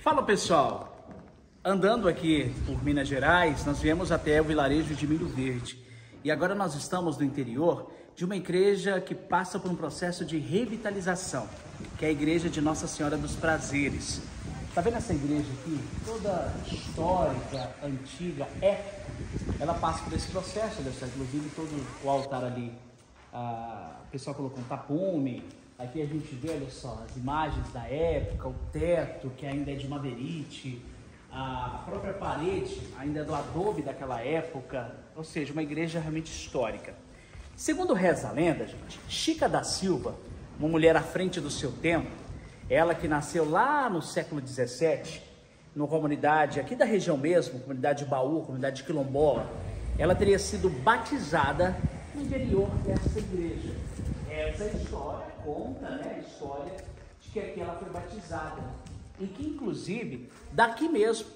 Fala pessoal, andando aqui por Minas Gerais, nós viemos até o vilarejo de Milho Verde e agora nós estamos no interior de uma igreja que passa por um processo de revitalização, que é a igreja de Nossa Senhora dos Prazeres. Tá vendo essa igreja aqui? Toda histórica, antiga, épica. Ela passa por esse processo, inclusive todo o altar ali, a, o pessoal colocou um tapume, Aqui a gente vê, olha só, as imagens da época, o teto que ainda é de madeirite, a própria parede ainda é do adobe daquela época, ou seja, uma igreja realmente histórica. Segundo reza a lenda, gente, Chica da Silva, uma mulher à frente do seu tempo, ela que nasceu lá no século 17, numa comunidade aqui da região mesmo, comunidade de Baú, comunidade de Quilombola, ela teria sido batizada no interior dessa igreja. Essa história conta né, a história de que aqui ela foi batizada. E que, inclusive, daqui mesmo,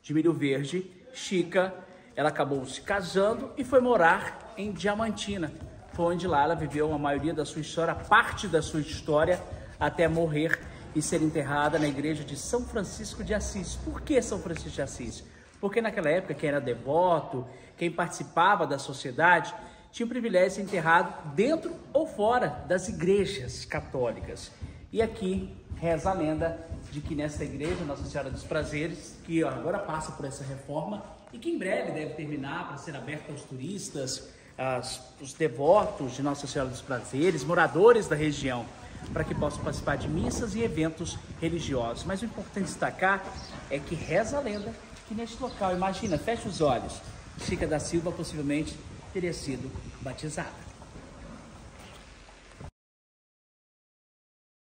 de Milho Verde, Chica, ela acabou se casando e foi morar em Diamantina. Foi onde lá ela viveu a maioria da sua história, parte da sua história, até morrer e ser enterrada na igreja de São Francisco de Assis. Por que São Francisco de Assis? Porque naquela época, quem era devoto, quem participava da sociedade, tinha o privilégio de ser enterrado dentro ou fora das igrejas católicas. E aqui reza a lenda de que nesta igreja, Nossa Senhora dos Prazeres, que agora passa por essa reforma e que em breve deve terminar para ser aberta aos turistas, aos, os devotos de Nossa Senhora dos Prazeres, moradores da região, para que possam participar de missas e eventos religiosos. Mas o importante destacar é que reza a lenda que neste local, imagina, fecha os olhos, Chica da Silva possivelmente teria sido batizada.